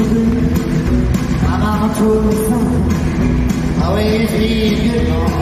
I'm on a cruel. Always be good.